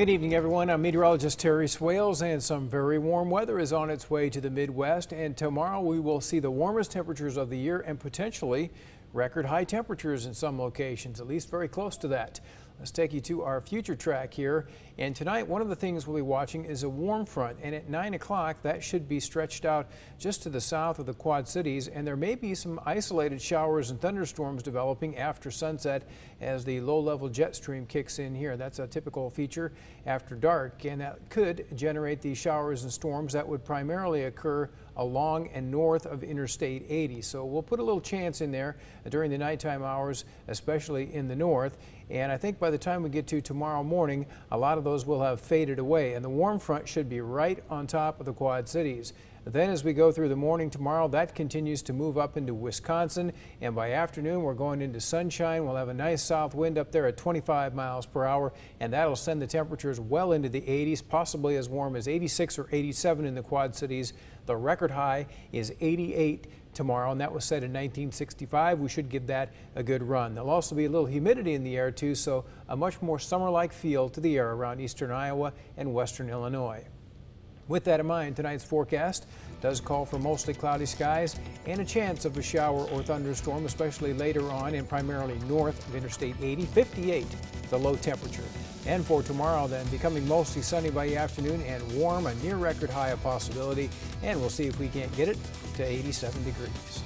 Good evening, everyone. I'm meteorologist Terry Swails, and some very warm weather is on its way to the Midwest. And tomorrow we will see the warmest temperatures of the year and potentially record high temperatures in some locations, at least very close to that. Let's take you to our future track here. And tonight, one of the things we'll be watching is a warm front. And at 9 o'clock, that should be stretched out just to the south of the Quad Cities. And there may be some isolated showers and thunderstorms developing after sunset as the low-level jet stream kicks in here. That's a typical feature after dark. And that could generate these showers and storms that would primarily occur along and north of Interstate 80. So we'll put a little chance in there during the nighttime hours, especially in the north. And I think by the time we get to tomorrow morning, a lot of those will have faded away. And the warm front should be right on top of the Quad Cities. Then as we go through the morning tomorrow, that continues to move up into Wisconsin. And by afternoon, we're going into sunshine. We'll have a nice south wind up there at 25 miles per hour. And that'll send the temperatures well into the 80s, possibly as warm as 86 or 87 in the Quad Cities. The record high is 88 tomorrow, and that was set in 1965. We should give that a good run. There'll also be a little humidity in the air, too, so a much more summer-like feel to the air around eastern Iowa and western Illinois. With that in mind, tonight's forecast does call for mostly cloudy skies and a chance of a shower or thunderstorm, especially later on and primarily north of Interstate 80, 58 the low temperature. And for tomorrow then, becoming mostly sunny by the afternoon and warm, a near record high of possibility, and we'll see if we can't get it to 87 degrees.